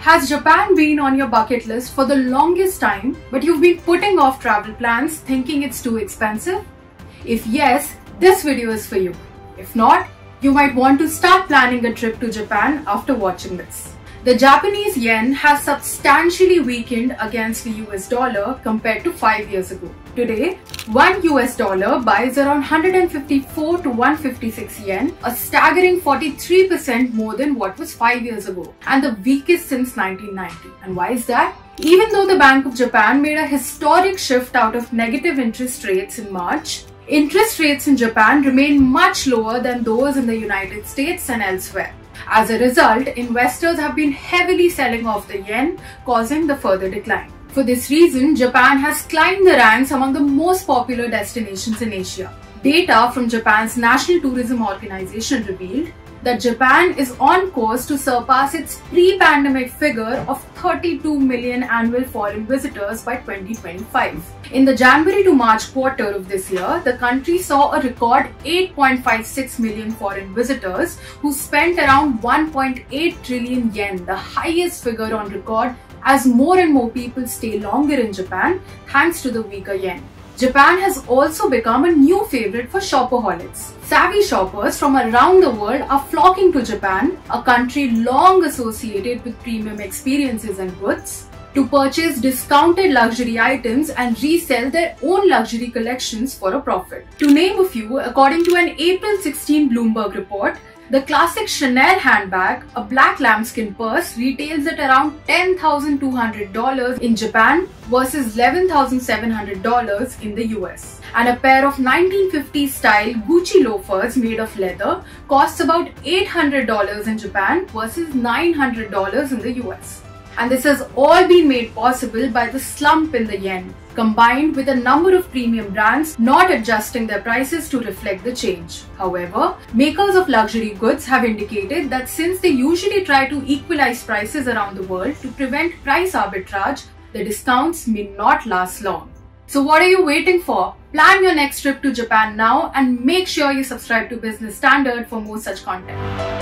Has Japan been on your bucket list for the longest time, but you've been putting off travel plans thinking it's too expensive? If yes, this video is for you. If not, you might want to start planning a trip to Japan after watching this. The Japanese yen has substantially weakened against the US dollar compared to 5 years ago. Today, 1 US dollar buys around 154 to 156 yen, a staggering 43% more than what was 5 years ago, and the weakest since 1990. And why is that? Even though the Bank of Japan made a historic shift out of negative interest rates in March, interest rates in Japan remain much lower than those in the United States and elsewhere. As a result, investors have been heavily selling off the yen, causing the further decline. For this reason, Japan has climbed the ranks among the most popular destinations in Asia. Data from Japan's National Tourism Organization revealed that Japan is on course to surpass its pre-pandemic figure of 32 million annual foreign visitors by 2025. In the January to March quarter of this year, the country saw a record 8.56 million foreign visitors who spent around 1.8 trillion yen, the highest figure on record as more and more people stay longer in Japan thanks to the weaker yen. Japan has also become a new favorite for shopaholics. Savvy shoppers from around the world are flocking to Japan, a country long associated with premium experiences and goods, to purchase discounted luxury items and resell their own luxury collections for a profit. To name a few, according to an April 16 Bloomberg report, the classic Chanel handbag, a black lambskin purse, retails at around $10,200 in Japan versus $11,700 in the US. And a pair of 1950s style Gucci loafers made of leather costs about $800 in Japan versus $900 in the US. And this has all been made possible by the slump in the yen, combined with a number of premium brands not adjusting their prices to reflect the change. However, makers of luxury goods have indicated that since they usually try to equalize prices around the world to prevent price arbitrage, the discounts may not last long. So what are you waiting for? Plan your next trip to Japan now and make sure you subscribe to Business Standard for more such content.